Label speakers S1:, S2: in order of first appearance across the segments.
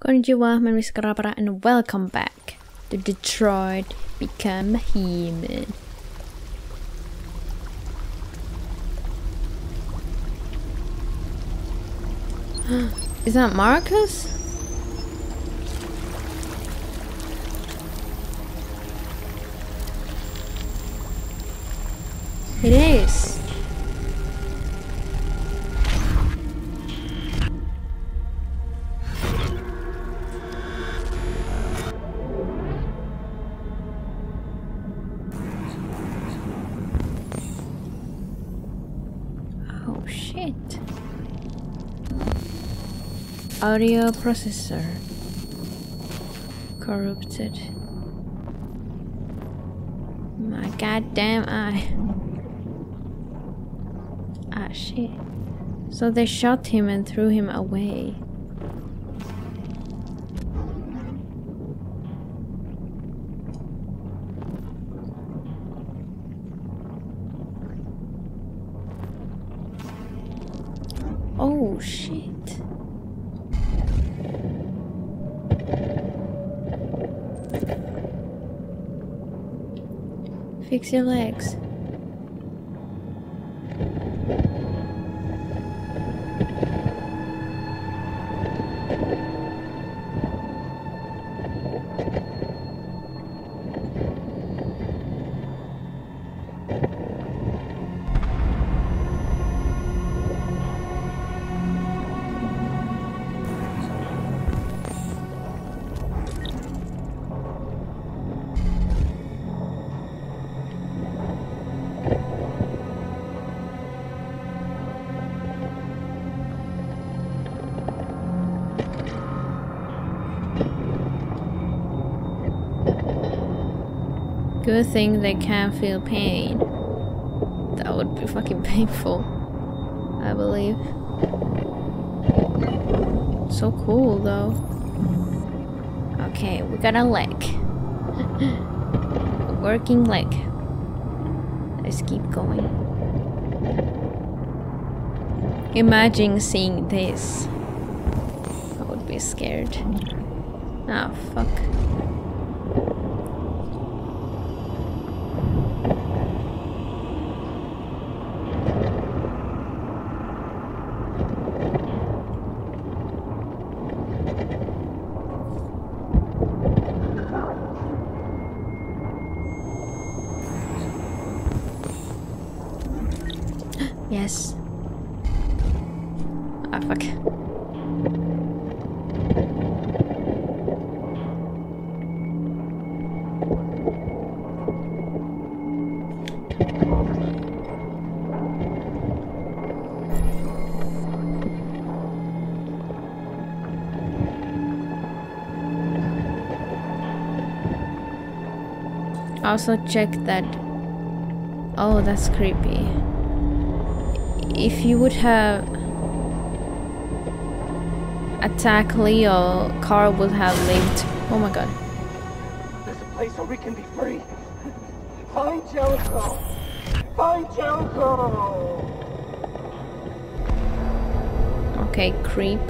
S1: Konnichiwa, my name is Karapara and welcome back to Detroit Become Human. is that Markus? It is. Audio processor corrupted. My goddamn eye. Ah shit. So they shot him and threw him away. Oh shit. Fix your legs. Good thing they can't feel pain. That would be fucking painful. I believe. So cool though. Okay, we got a leg. a working leg. Let's keep going. Imagine seeing this. I would be scared. Ah, fuck. Yes. Ah, fuck. Also check that. Oh, that's creepy if you would have attacked Leo, Carl would have lived. Oh my god.
S2: There's a place where we can be free. Find Jericho. Find Jericho.
S1: Okay, creep.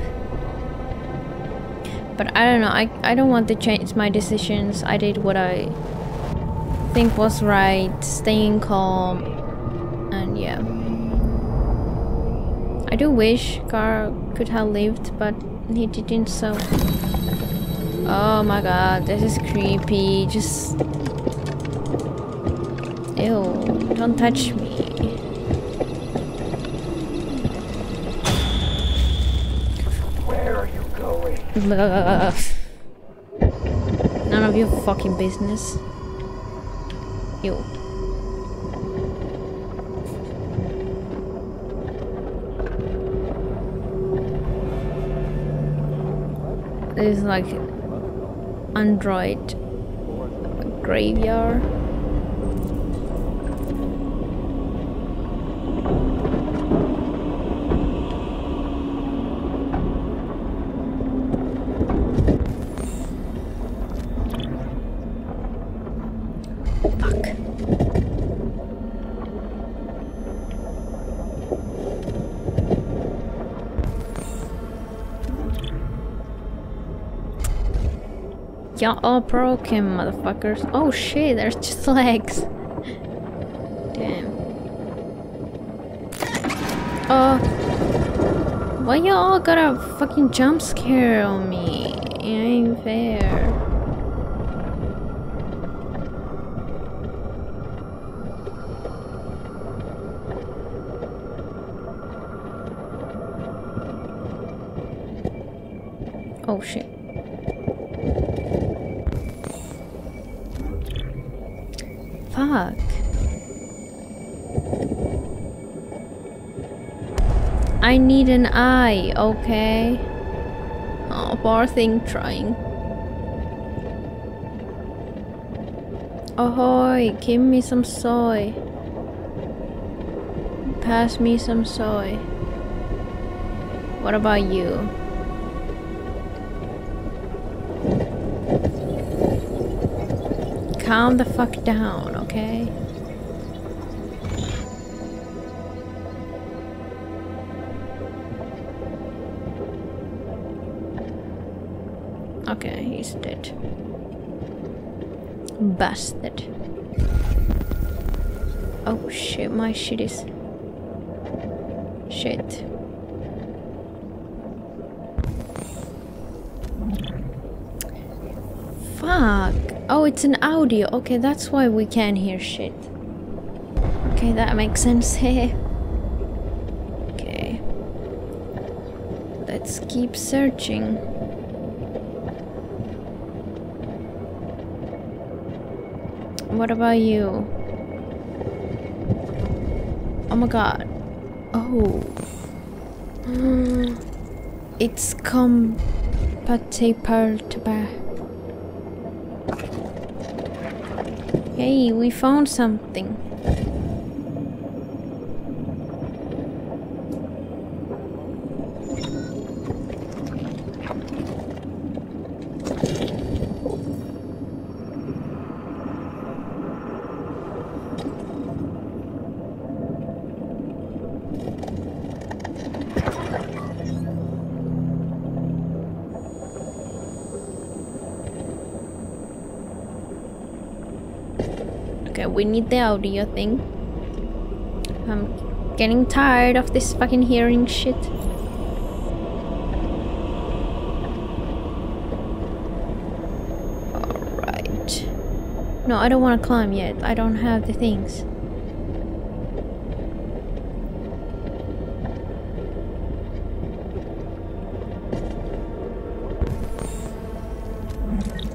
S1: But I don't know. I I don't want to change my decisions. I did what I think was right, staying calm, and yeah. I do wish Carl could have lived, but he didn't, so... Oh my god, this is creepy, just... Ew, don't touch me.
S2: Where are you going?
S1: None of your fucking business. Ew. This is like android graveyard. Y'all broke him, motherfuckers. Oh shit, there's just legs. Damn. Oh. Why y'all gotta fucking jump scare on me? It ain't fair. Oh shit. Fuck. I need an eye, okay? Oh, poor thing trying. Ahoy, give me some soy. Pass me some soy. What about you? Calm the fuck down, okay? Okay, he's dead. Bastard. Oh shit, my shit is... Shit. Fuck. Oh, it's an audio. Okay, that's why we can't hear shit. Okay, that makes sense. here. okay. Let's keep searching. What about you? Oh my god. Oh. it's compatible. Hey, we found something. Okay, we need the audio thing. I'm getting tired of this fucking hearing shit. Alright. No, I don't want to climb yet. I don't have the things.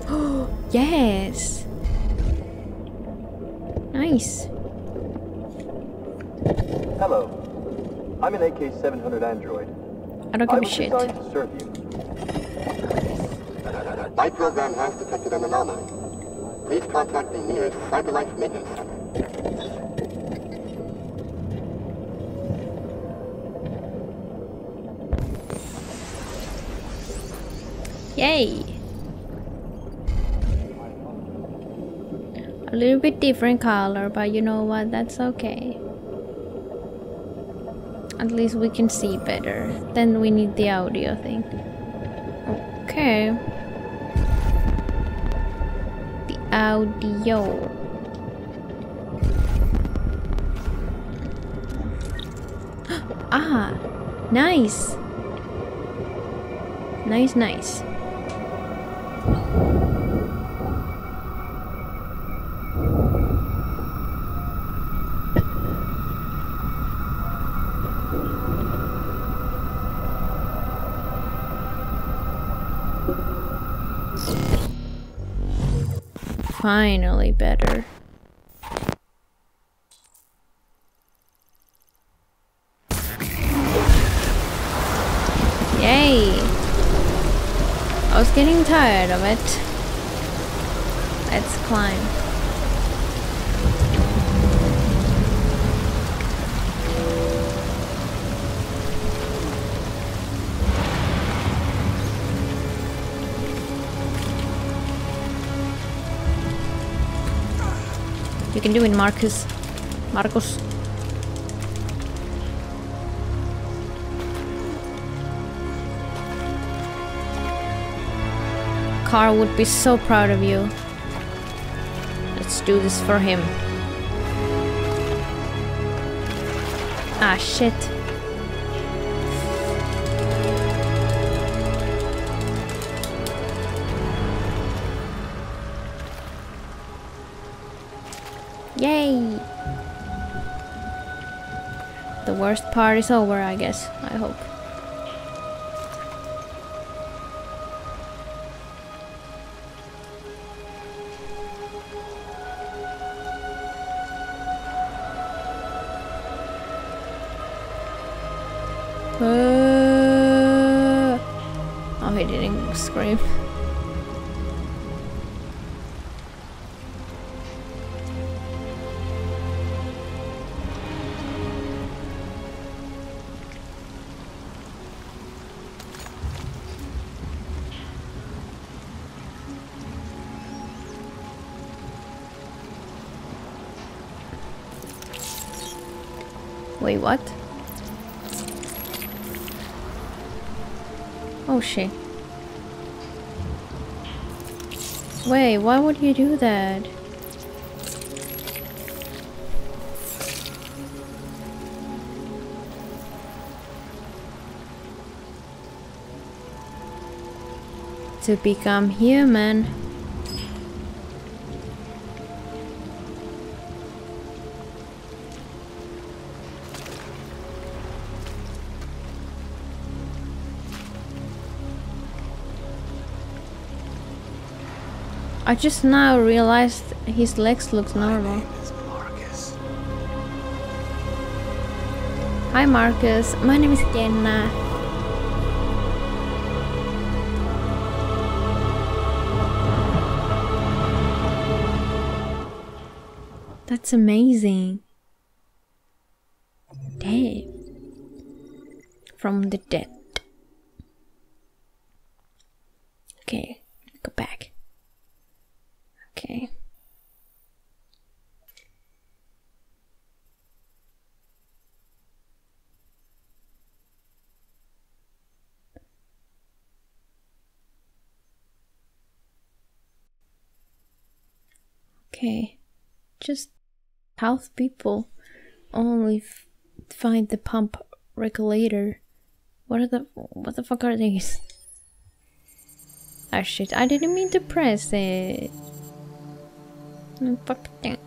S1: yes! Nice.
S3: Hello. I'm an AK-700 android.
S1: I don't give a
S3: was
S1: shit.
S3: designed to serve you.
S4: My program has detected an anomaly. Please contact the nearest CyberLife Maintenance Center.
S1: Yay! A little bit different color, but you know what? That's okay. At least we can see better. Then we need the audio thing. Okay. The audio. ah! Nice! Nice, nice. Finally better. Yay! I was getting tired of it. Let's climb. You can do it, Markus. Markus. Carl would be so proud of you. Let's do this for him. Ah, shit. Worst part is over, I guess. I hope. Wait, what? Oh shit. Wait, why would you do that? To become human. I just now realized his legs look normal. Hi Markus, my name is Jenna. That's amazing. Damn. From the dead. Okay, go back. Okay. Okay. Just health people only find the pump regulator. What are the what the fuck are these? Ah shit, I didn't mean to press it. Mm, Fuck that.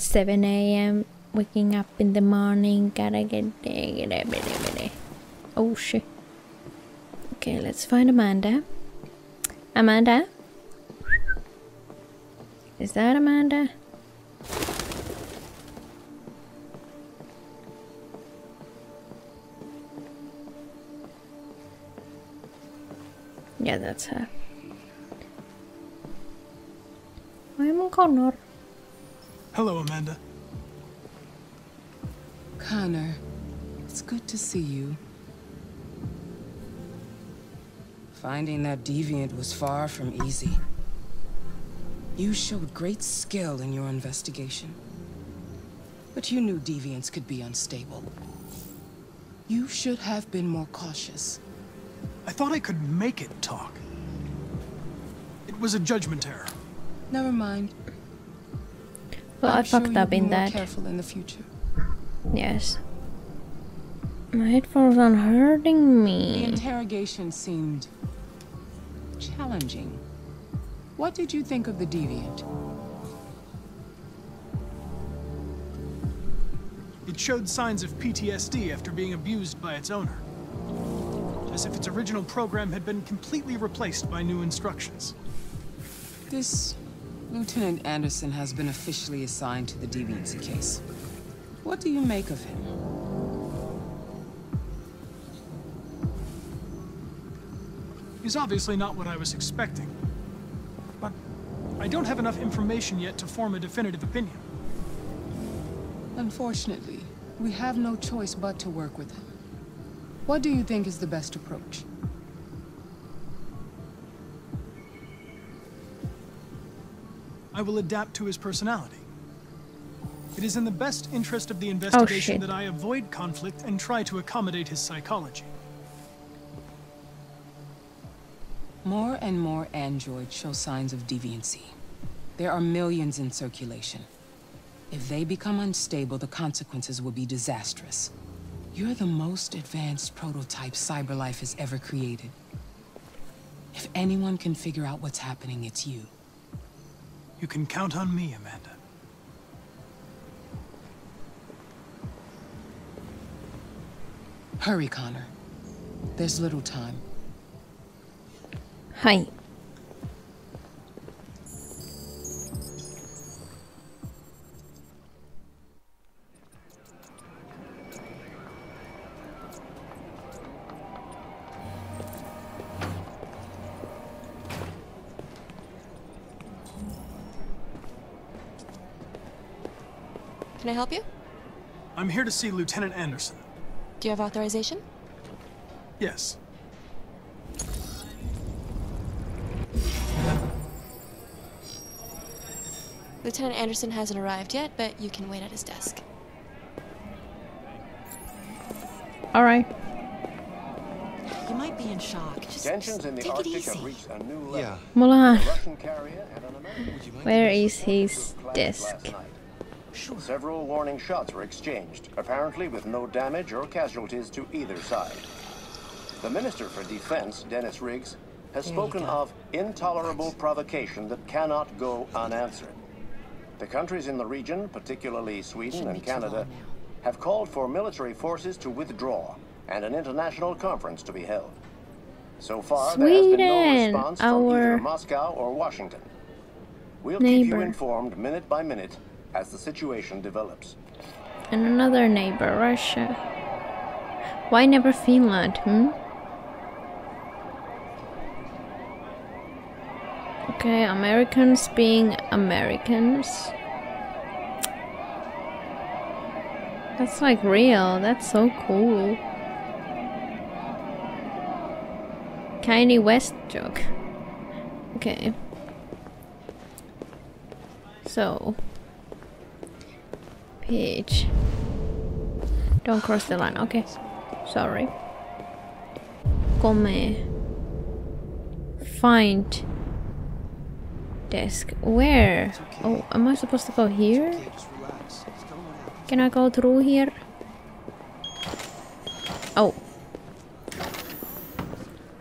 S1: 7 a.m. Waking up in the morning. Gotta get there. Oh shit. Okay, let's find Amanda. Amanda? Is that Amanda? Yeah, that's her. I'm Connor.
S5: Hello, Amanda.
S6: Connor, it's good to see you. Finding that deviant was far from easy. You showed great skill in your investigation. But you knew deviants could be unstable. You should have been more cautious.
S5: I thought I could make it talk. It was a judgment error.
S6: Never mind.
S1: Well, I
S6: I'm sure
S1: fucked
S6: you'll
S1: up
S6: be
S1: in
S6: more
S1: that.
S6: careful in the future.
S1: Yes. My headphones are hurting me.
S6: The interrogation seemed challenging. What did you think of the deviant?
S5: It showed signs of PTSD after being abused by its owner. As if its original program had been completely replaced by new instructions.
S6: This Lieutenant Anderson has been officially assigned to the deviancy case. What do you make of him?
S5: He's obviously not what I was expecting. But I don't have enough information yet to form a definitive opinion.
S6: Unfortunately, we have no choice but to work with him. What do you think is the best approach?
S5: I will adapt to his personality. It is in the best interest of the oh, investigation
S1: shit.
S5: that I avoid conflict and try to accommodate his psychology.
S6: More and more androids show signs of deviancy. There are millions in circulation. If they become unstable, the consequences will be disastrous. You're the most advanced prototype CyberLife has ever created. If anyone can figure out what's happening, it's you.
S5: You can count on me, Amanda.
S6: Hurry, Connor. There's little time.
S1: は
S5: here to see Lieutenant Anderson.
S7: Do you have authorization?
S5: Yes.
S7: Lieutenant Anderson hasn't arrived yet, but you can wait at his desk.
S1: Alright.
S8: You might be in shock. Just
S2: Tensions in the
S8: take it
S2: Arctic
S8: easy.
S2: have reached a new level.
S9: Yeah.
S1: Mulan.
S2: Russian carrier and an American
S1: Where is his
S2: clashed
S1: desk?
S2: Night. Several warning shots were exchanged, apparently with no damage or casualties to either side. The Minister for Defense, Dennis Riggs, has spoken of intolerable provocation that cannot go unanswered. The countries in the region, particularly Sweden and
S8: be too long
S2: Canada, have called for military forces to withdraw and an international conference to be held. So far, there has been no response from either Moscow or Washington. We'll keep you informed minute by minute as the situation develops.
S1: And another neighbor, Russia. Why never Finland, hmm? Okay, Americans being Americans. That's like real. That's so cool. Kanye West joke. Okay. So. Page. Don't cross the line. Okay. Sorry. Come. Find. Desk. Where? Oh, am I supposed to go here? Can I go through here? Oh.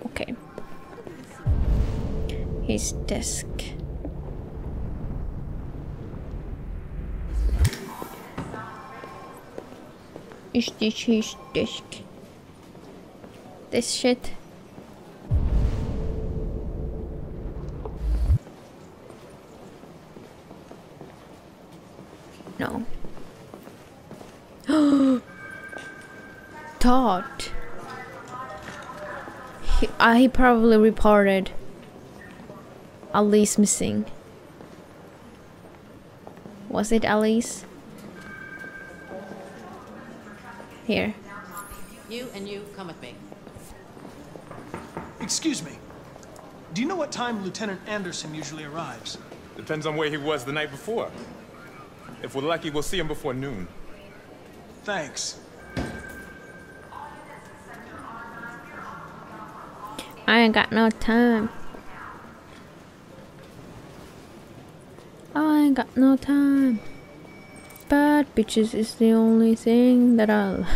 S1: Okay. His desk. Is this his desk? This shit. No. Todd. He, uh, he probably reported Alice missing. Was it Alice? Here.
S8: You and you come with me.
S5: Excuse me. Do you know what time Lieutenant Anderson usually arrives?
S10: Depends on where he was the night before. If we're lucky, we'll see him before noon.
S5: Thanks.
S1: I ain't got no time. I ain't got no time. Bad bitches is the only thing that I like.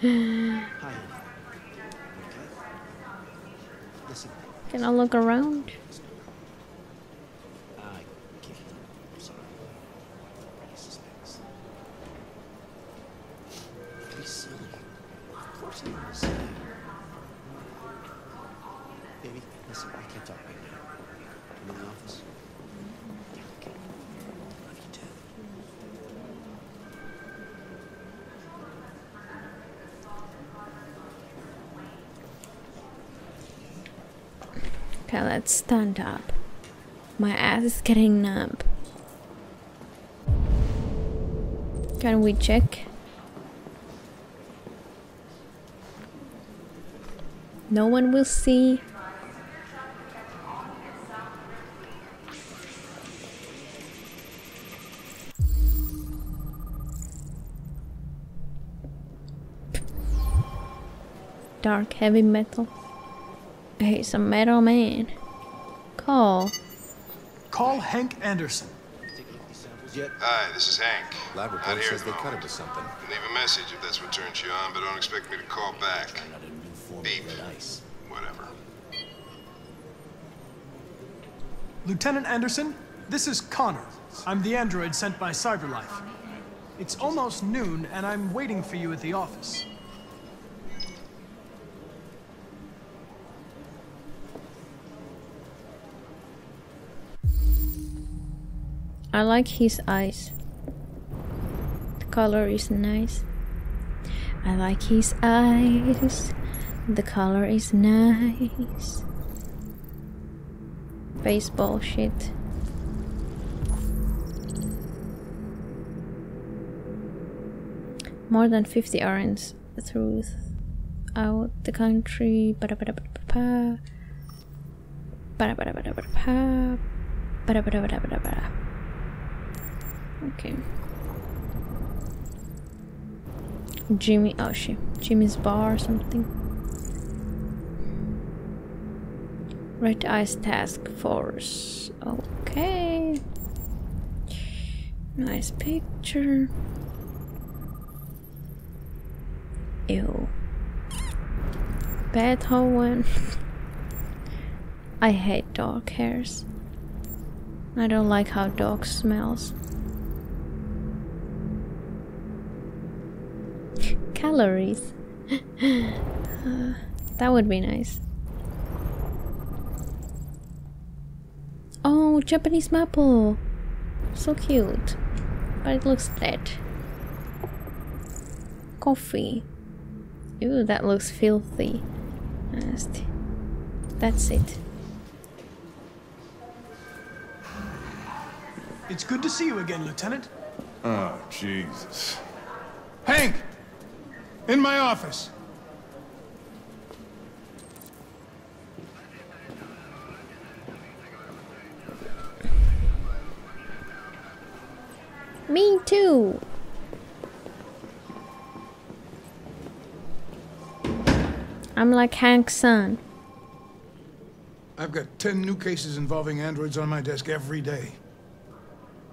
S9: Hi. Okay. Listen,
S1: Can I look around?
S9: I can't. I'm sorry. Racist things. Be silly. Of course I'm gonna say. Baby, listen, I can't talk right now. I'm in the office. Yeah, okay. Love you too.
S1: Okay, let's stand up. My ass is getting numb. Can we check? No one will see. Dark heavy metal. He's a metal man. Call.
S5: Call Hank Anderson.
S11: Hi, this is Hank.
S9: Lab
S11: Not
S9: report
S11: here
S9: says
S11: at
S9: they
S11: the
S9: cut it with something.
S11: Leave a message if that's what turns you on, but don't expect me to call back. Beep. Whatever.
S5: Lieutenant Anderson, this is Connor. I'm the android sent by CyberLife. It's almost noon, and I'm waiting for you at the office.
S1: I like his eyes. The color is nice. I like his eyes. The color is nice. Baseball shit. More than 50 RNs throughout the country. Ba-da-ba-da-ba-da-ba. Ba-da-ba-da-ba-da-ba-da. Ba-da-ba-da-ba-da-ba-da. Okay. Jimmy, oh shit, Jimmy's bar or something. Red Ice Task Force. Okay. Nice picture. Ew. Bad Beethoven. I hate dog hairs. I don't like how dog smells. Calories. Uh, that would be nice. Oh, Japanese maple. So cute. But it looks dead. Coffee. Ew, that looks filthy. Nasty. That's it.
S5: It's good to see you again, Lieutenant.
S12: Oh, Jesus. Hank! In my office.
S1: Me too. I'm like Hank's son.
S12: I've got 10 new cases involving androids on my desk every day.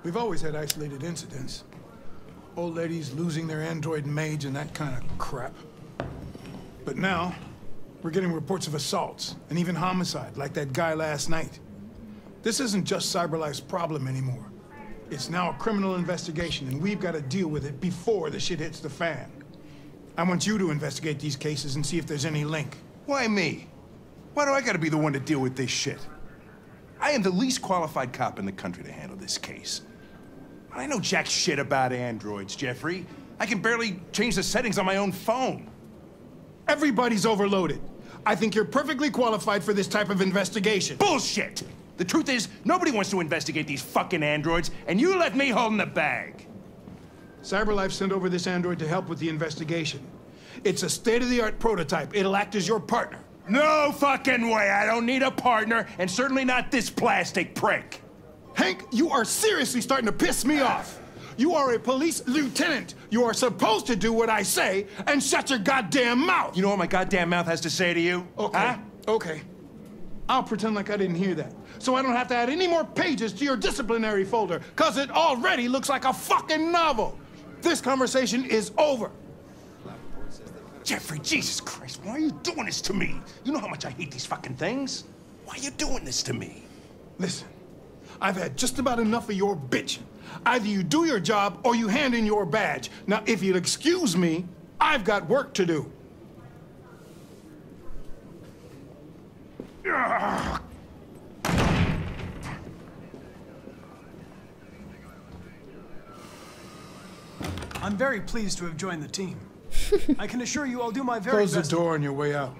S12: We've always had isolated incidents. Old ladies losing their android maids and that kind of crap. But now, we're getting reports of assaults and even homicide, like that guy last night. This isn't just CyberLife's problem anymore. It's now a criminal investigation, and we've got to deal with it before the shit hits the fan. I want you to investigate these cases and see if there's any link.
S13: Why me? Why do I gotta be the one to deal with this shit? I am the least qualified cop in the country to handle this case. I know jack shit about androids, Jeffrey. I can barely change the settings on my own phone.
S12: Everybody's overloaded. I think you're perfectly qualified for this type of investigation.
S13: Bullshit! The truth is, nobody wants to investigate these fucking androids, and you left me holding the bag.
S12: CyberLife sent over this android to help with the investigation. It's a state-of-the-art prototype. It'll act as your partner.
S13: No fucking way! I don't need a partner, and certainly not this plastic prick.
S12: Hank, you are seriously starting to piss me off. You are a police lieutenant. You are supposed to do what I say and shut your goddamn mouth.
S13: You know what my goddamn mouth has to say to you?
S12: Okay.
S13: Huh?
S12: Okay. I'll pretend like I didn't hear that. So I don't have to add any more pages to your disciplinary folder, because it already looks like a fucking novel. This conversation is over.
S13: Jeffrey, Jesus Christ, why are you doing this to me? You know how much I hate these fucking things. Why are you doing this to me?
S12: Listen, I've had just about enough of your bitching. Either you do your job or you hand in your badge. Now, if you'll excuse me, I've got work to do. Ugh.
S5: I'm very pleased to have joined the team. I can assure you I'll do my very best.
S12: Close the door on your way out.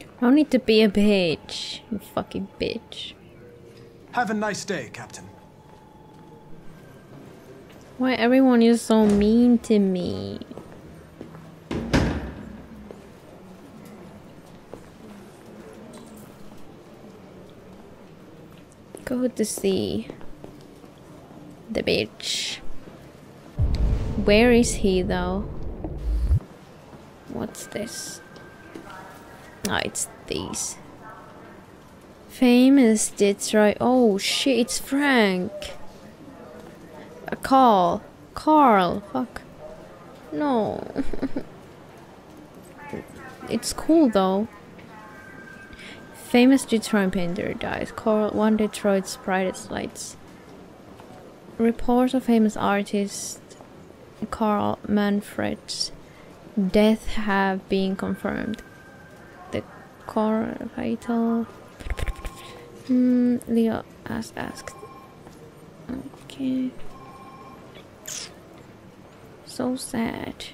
S1: I don't need to be a bitch. You fucking bitch.
S5: Have a nice day, Captain.
S1: Why everyone is so mean to me? Go to see the bitch. Where is he though? What's this? Ah, it's these. Famous Detroit. Oh shit, it's Frank. A Carl. Carl. Fuck. No. it's cool though. Famous Detroit painter dies. Carl, one Detroit's brightest lights. Reports of famous artist Carl Manfred's death have been confirmed. The car fatal. Hmm, Leo has asked. Okay. So sad.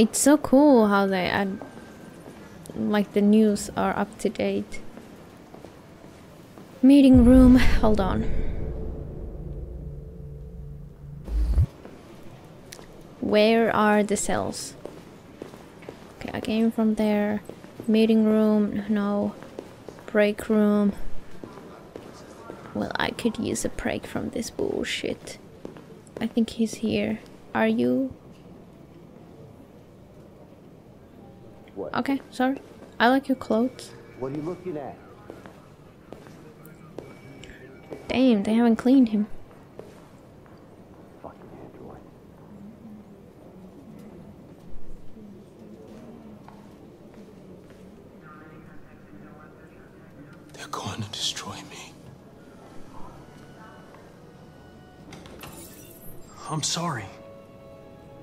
S1: It's so cool how they add like the news are up to date. Meeting room, hold on. Where are the cells? Okay, I came from there. Meeting room, no. Break room. Well, I could use a break from this bullshit. I think he's here. Are you? Okay, sorry. I like your clothes.
S3: What are you looking at?
S1: Damn, they haven't cleaned him.
S3: Fucking android.
S12: They're going to destroy me.
S5: I'm sorry.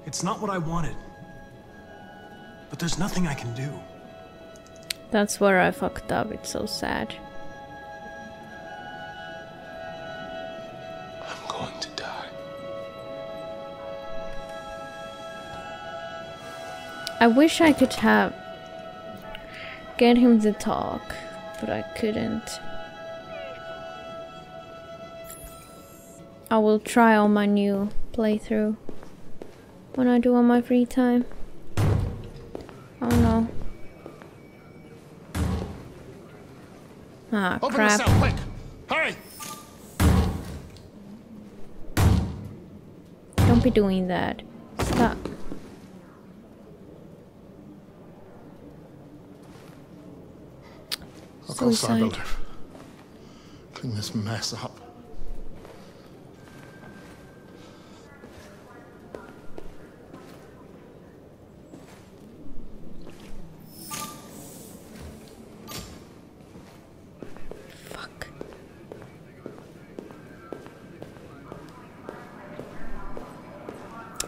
S5: It's not what I wanted. There's nothing I can do.
S1: That's where I fucked up. It's so sad.
S12: I'm going to die.
S1: I wish I could have get him to talk, but I couldn't. I will try on my new playthrough when I do on my free time. Doing that. Stop.
S12: I'll call
S1: Suicide.
S12: Clean this mess up.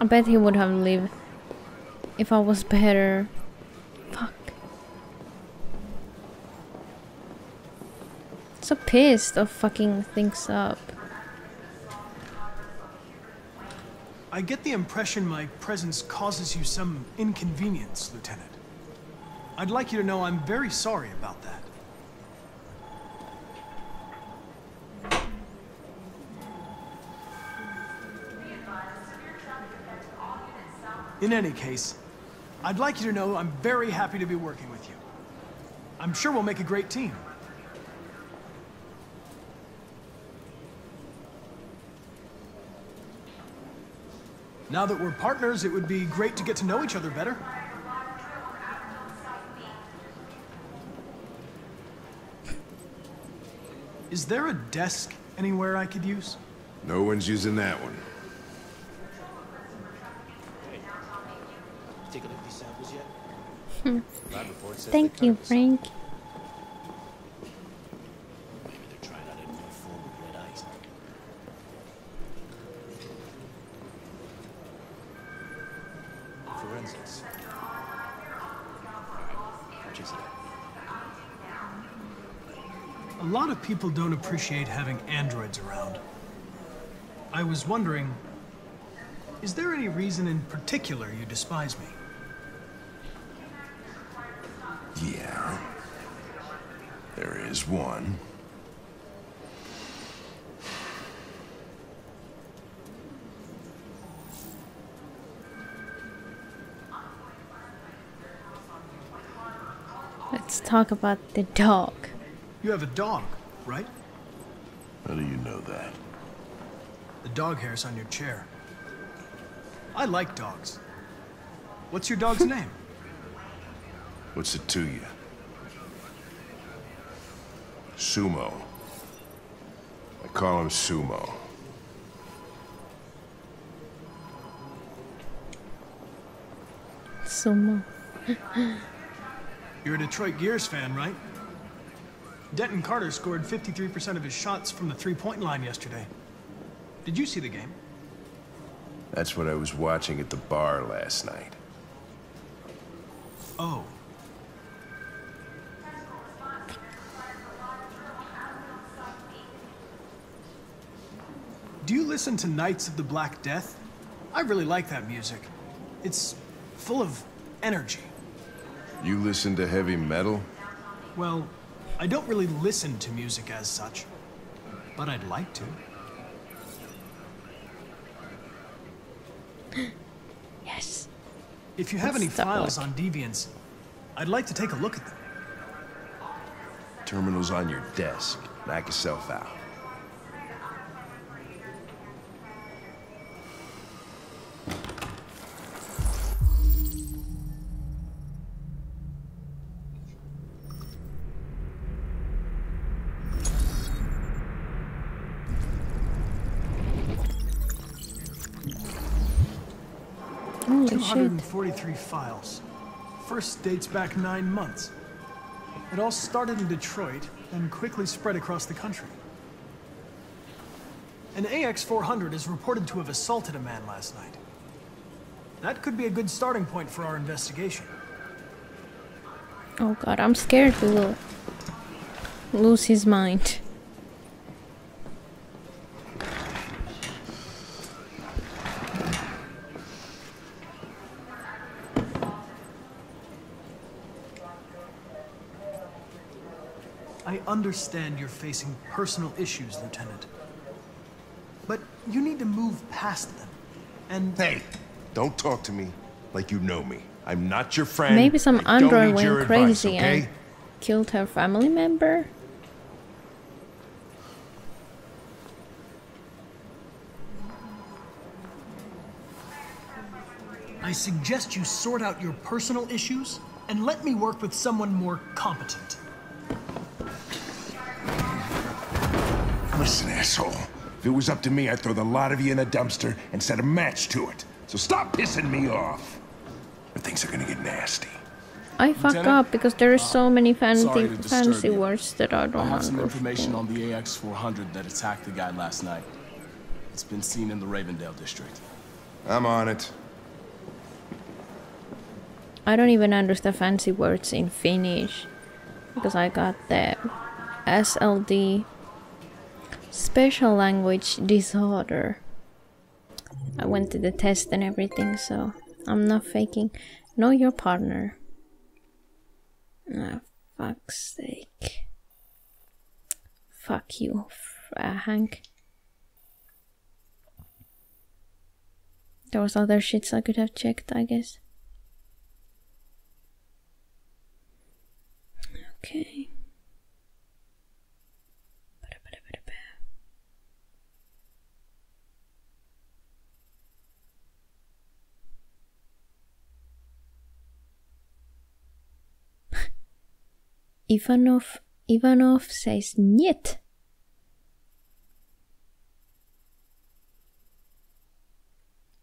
S1: I bet he would have lived if I was better. Fuck. So pissed of fucking things up.
S5: I get the impression my presence causes you some inconvenience, Lieutenant. I'd like you to know I'm very sorry about that. In any case, I'd like you to know I'm very happy to be working with you. I'm sure we'll make a great team. Now that we're partners, it would be great to get to know each other better. Is there a desk anywhere I could use?
S11: No one's using that one.
S9: Take a look at these samples yet?
S1: Hmm.
S9: Lab report says
S1: Thank
S9: they
S1: you,
S9: cut us.
S1: Frank.
S9: Maybe they're trying out a new form of red ice. Forensics. Alright, chase it out.
S5: A lot of people don't appreciate having androids around. I was wondering, is there any reason in particular you despise me?
S11: There is one.
S1: Let's talk about the dog.
S5: You have a dog, right?
S13: How do you know that?
S5: The dog hair's on your chair. I like dogs. What's your dog's name?
S13: What's it to you? Sumo. I call him Sumo.
S1: Sumo.
S5: You're a Detroit Gears fan, right? Denton Carter scored 53% of his shots from the three-point line yesterday. Did you see the game?
S13: That's what I was watching at the bar last night.
S5: Oh. Do you listen to Knights of the Black Death? I really like that music. It's full of energy.
S13: You listen to heavy metal?
S5: Well, I don't really listen to music as such, but I'd like to.
S1: yes.
S5: If you have
S1: Let's
S5: any files
S1: work.
S5: on Deviants, I'd like to take a look at them.
S13: Terminal's on your desk. Knock yourself out.
S5: 43 files. First dates back nine months. It all started in Detroit and quickly spread across the country. An AX-400 is reported to have assaulted a man last night. That could be a good starting point for our investigation.
S1: Oh god, I'm scared he will lose his mind.
S5: Understand you're facing personal issues, Lieutenant. But you need to move past them. And
S13: Hey, don't talk to me like you know me. I'm not your friend.
S1: Maybe some
S13: I don't
S1: android
S13: need your
S1: went
S13: advice,
S1: crazy
S13: okay?
S1: and killed her family member.
S5: I suggest you sort out your personal issues and let me work with someone more competent.
S13: Listen, asshole. If it was up to me, I'd throw the lot of you in a dumpster and set a match to it. So stop pissing me off. Or things are gonna get nasty.
S1: I fuck
S14: Lieutenant?
S1: up because there are so many fancy
S14: Sorry to disturb
S1: fancy words that I
S14: I
S1: don't I
S14: have some information on the AX-400 that attacked the guy last night. It's been seen in the Ravendale district.
S13: I'm on it.
S1: I don't even understand fancy words in Finnish because I got the SLD special language disorder. I went to the test and everything, so I'm not faking. Know your partner. Ah, fuck's sake. Fuck you, uh, Hank. There was other shits I could have checked, I guess. Okay. Ivanov Ivanov says niet.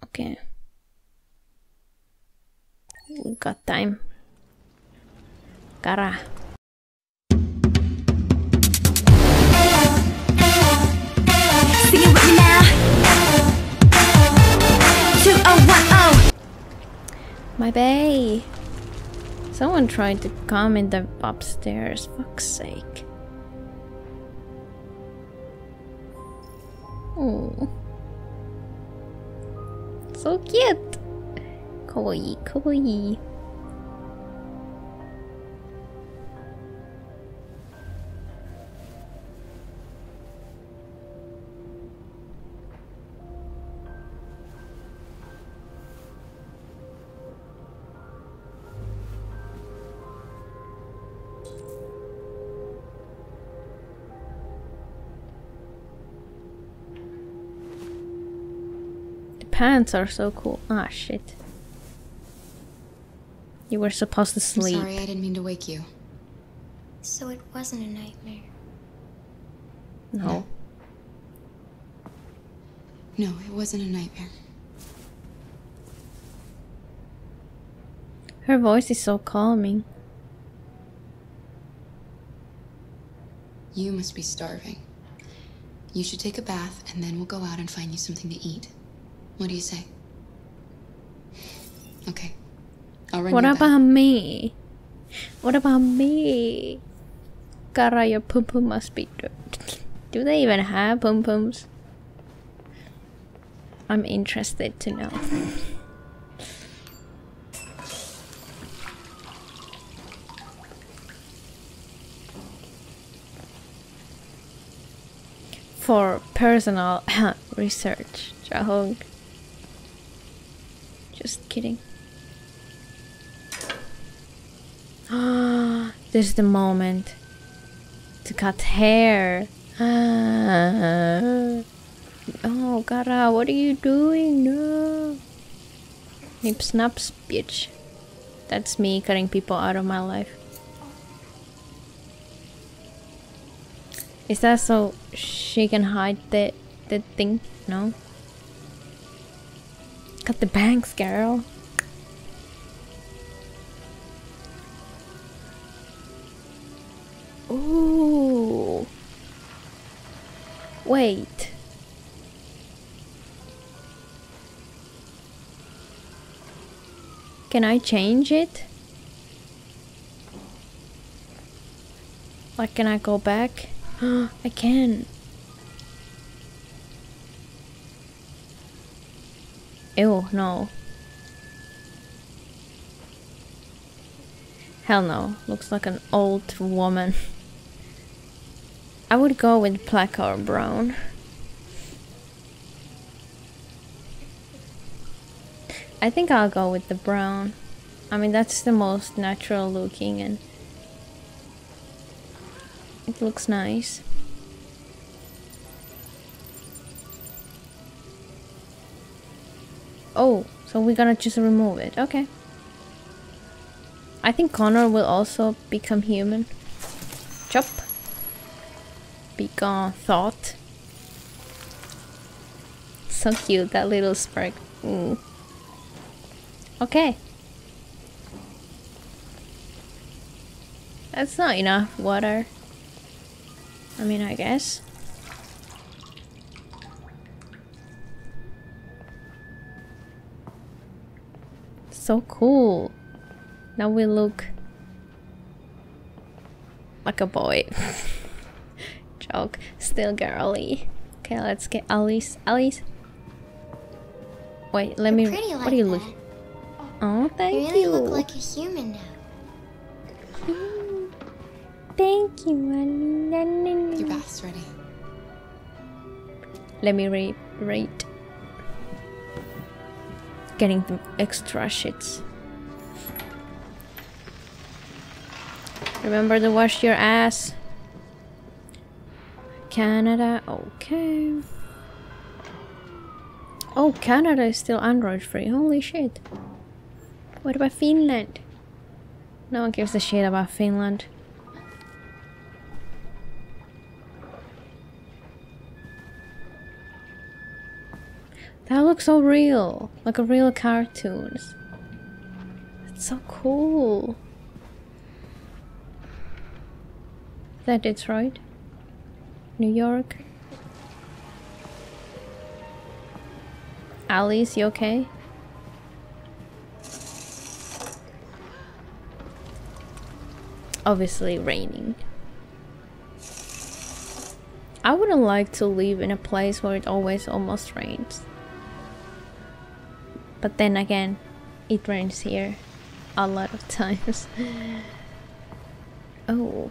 S1: Okay. We got time. Kara.
S15: Sing it with me now. 2010.
S1: My bay. Someone tried to come in the upstairs. Fuck's sake. Oh. So cute. Kawaii, kawaii. Pants are so cool. Ah, shit. You were supposed to sleep.
S16: I'm sorry, I didn't mean to wake you.
S17: So it wasn't a nightmare.
S1: No.
S16: No, it wasn't a nightmare.
S1: Her voice is so calming.
S16: You must be starving. You should take a bath, and then we'll go out and find you something to eat. What do you say? Okay. I'll run
S1: What
S16: you back.
S1: about me? What about me? Kara, your pum pum must be dirt. Do they even have pum pums? I'm interested to know. For personal research, Jahong. Just kidding. Ah, this is the moment to cut hair. Ah. oh, Kara, what are you doing? No. Nip snaps, bitch. That's me cutting people out of my life. Is that so she can hide the the thing? No. Cut the bangs, girl. Ooh. Wait. Can I change it? Like, can I go back? I can. Ew, no. Hell no. Looks like an old woman. I would go with black or brown. I think I'll go with the brown. I mean, that's the most natural looking and it looks nice. Oh, so we're gonna just remove it. Okay. I think Connor will also become human. Chop. Be gone, thought. So cute, that little spark. Okay. That's not enough water. I mean, I guess. So cool. Now we look like a boy. Joke. Still girly. Okay, let's get Alice. Alice. Wait, let me.
S17: pretty
S1: what
S17: like
S1: do you look? Oh, thank
S17: you really
S1: you.
S17: Really look like a human now.
S1: Thank you,
S16: Your bath's ready.
S1: Let me rate. rate. Getting the extra shits. Remember to wash your ass. Canada, okay. Oh, Canada is still Android free. Holy shit. What about Finland? No one gives a shit about Finland. That looks so real, like a real cartoons. It's so cool. That Detroit? New York? Alice, you okay? Obviously raining. I wouldn't like to live in a place where it always almost rains. But then again, it rains here a lot of times. oh.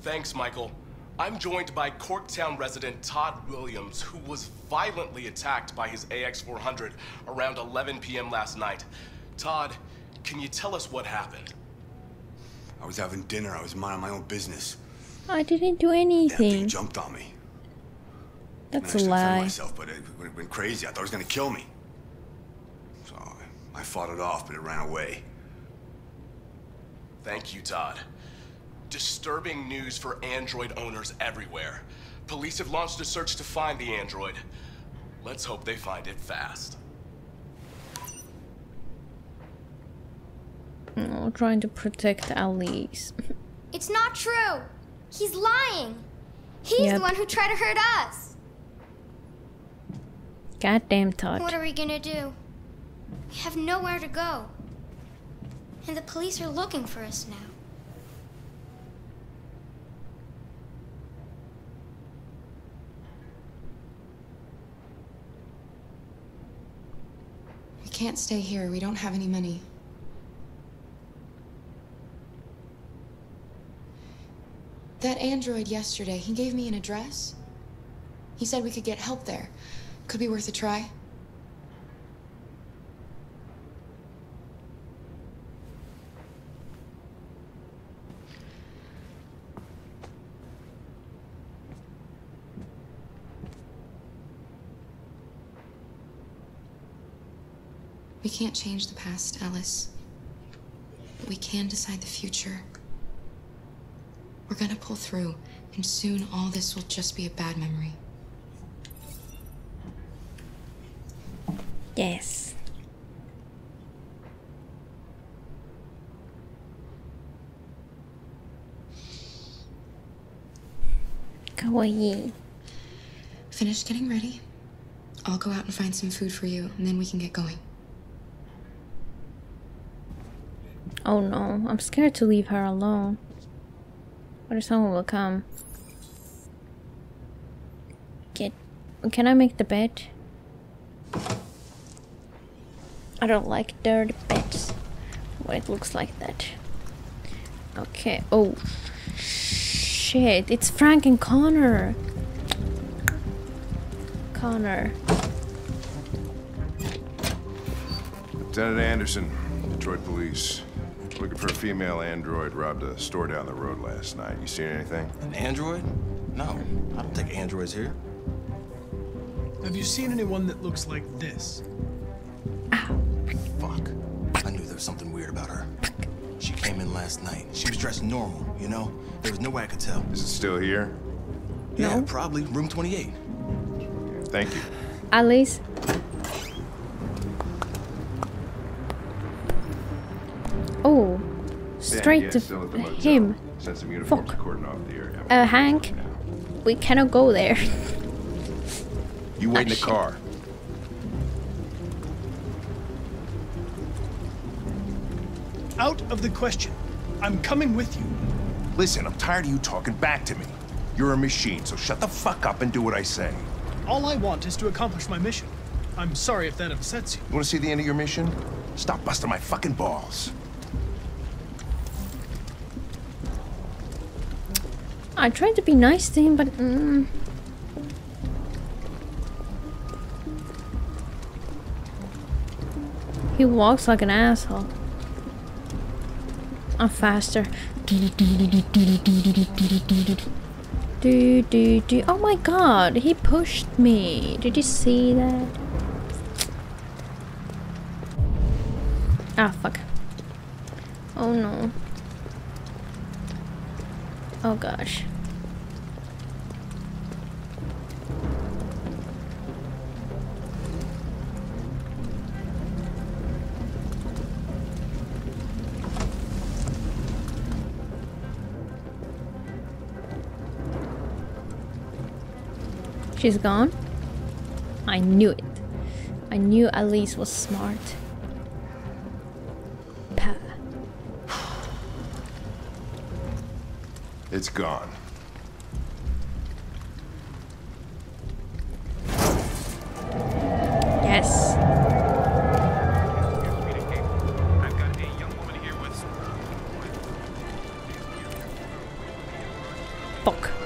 S14: Thanks, Michael. I'm joined by Corktown resident Todd Williams, who was violently attacked by his AX-400 around 11 p.m. last night. Todd, Can you tell us what happened?
S18: I was having dinner. I was minding my own business.
S1: I didn't do
S18: Thing
S1: anything.
S18: jumped on me.
S1: That's
S18: I
S1: a
S18: managed to defend
S1: lie.
S18: myself, but it went, went crazy. I thought it was gonna kill me. So I, I fought it off, but it ran away.
S14: Thank you, Todd. Disturbing news for Android owners everywhere. Police have launched a search to find the android. Let's hope they find it fast.
S1: Oh, trying to protect Alice.
S17: It's not true. He's lying. He's
S1: Yep.
S17: the one who tried to hurt us.
S1: Goddamn Todd.
S17: What are we gonna do? We have nowhere to go. And the police are looking for us now.
S16: We can't stay here. We don't have any money. That android yesterday, he gave me an address. He said we could get help there. Could be worth a try. We can't change the past, Alice. But we can decide the future. We're gonna pull through, and soon all this will just be a bad memory.
S1: Yes. Kawaii.
S16: Finish getting ready. I'll go out and find some food for you, and then we can get going.
S1: Oh no, I'm scared to leave her alone. If someone will come? Get. Can I make the bed? I don't like dirty beds. When it looks like that. Okay. Oh. Shit. It's Frank and Connor. Connor.
S11: Lieutenant Anderson, Detroit Police. Looking for a female android robbed a store down the road last night. You seen anything?
S9: An android? No, I don't think androids here.
S5: Have you seen anyone that looks like this? Ah.
S9: Fuck. I knew there was something weird about her. She came in last night. She was dressed normal, you know? There was no way I could tell.
S11: Is it still here?
S9: Yeah, probably. Room 28.
S11: Thank you.
S1: Alice. Straight
S11: yeah,
S1: to
S11: the motel.
S1: him.
S11: Sent some
S1: Fuck.
S11: to off the area.
S1: Uh, Hank. We cannot go there.
S11: You wait in the
S1: shit.
S11: car.
S5: Out of the question. I'm coming with you.
S13: Listen, I'm tired of you talking back to me. You're a machine, so shut the fuck up and do what I say.
S5: All I want is to accomplish my mission. I'm sorry if that upsets you.
S13: You wanna see the end of your mission? Stop busting my fucking balls.
S1: I tried to be nice to him, but. Mm. He walks like an asshole. I'm faster. Do do do. Oh my god, he pushed me. Did you see that? Ah, fuck. Oh no. Oh gosh. She's gone? I knew it. I knew Elise was smart.
S11: It's gone.
S1: Yes. Fuck.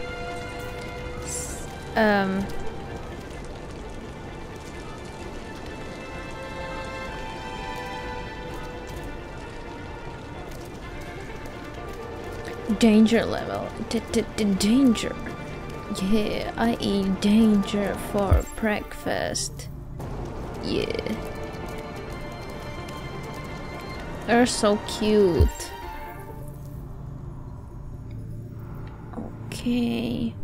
S1: Um, danger level. D -d -d danger. Yeah, I eat danger for breakfast. Yeah. They're so cute. Okay.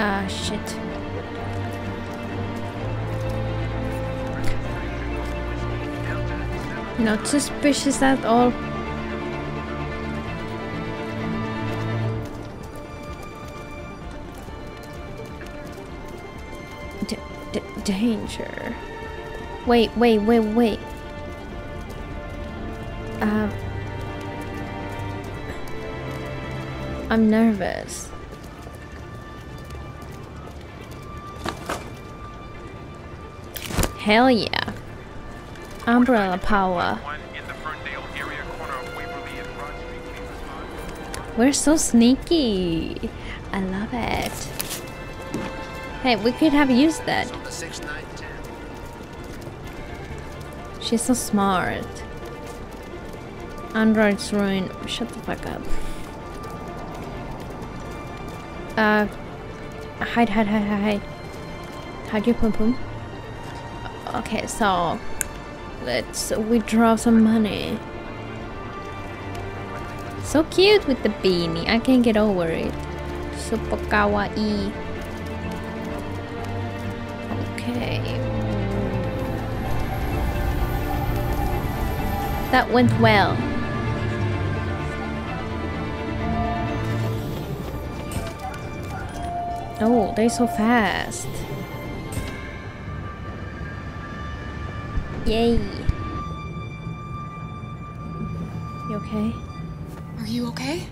S1: Ah, shit. Not suspicious at all. D danger. Wait, wait, wait, wait. Um, I'm nervous. Hell yeah. Umbrella power. We're so sneaky. I love it. Hey, we could have used that. She's so smart. Android's ruined. Shut the fuck up. Uh, hide, hide, hide, hide, hide. Hide your pum pum. Okay, so let's withdraw some money. So cute with the beanie. I can't get over it. Super kawaii. Okay. That went well. Oh, they're so fast. Yay. You okay?
S16: Are you okay?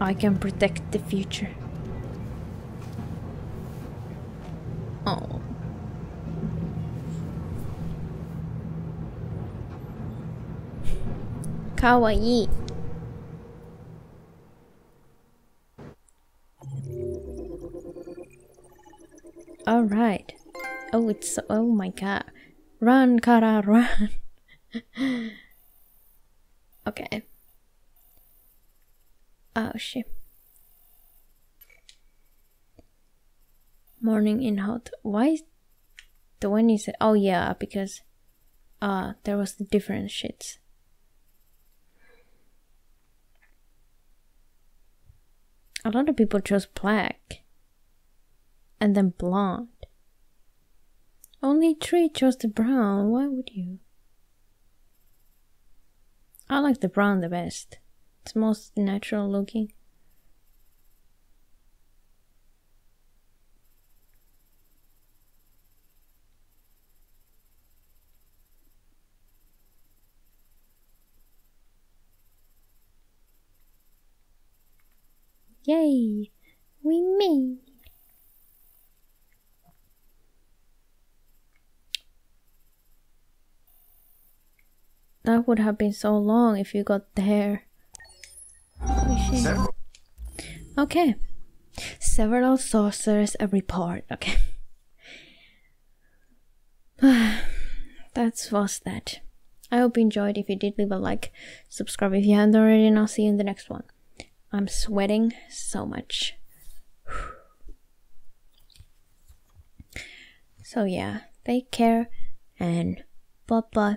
S1: I can protect the future. Oh. Kawaii. It's oh my god. Run, Kara, run. okay. Oh shit. Morning in hot. Why? The one is oh yeah because uh there was the different shits. A lot of people chose black and then blonde. Only three chose the brown. Why would you? I like the brown the best. It's most natural looking. Yay! We made That would have been so long if you got there. Okay. Several saucers a report. Okay. that was that. I hope you enjoyed. If you did, leave a like, subscribe if you haven't already, and I'll see you in the next one. I'm sweating so much. So, yeah, take care and bye bye.